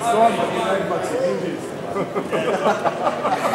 Só, mas não é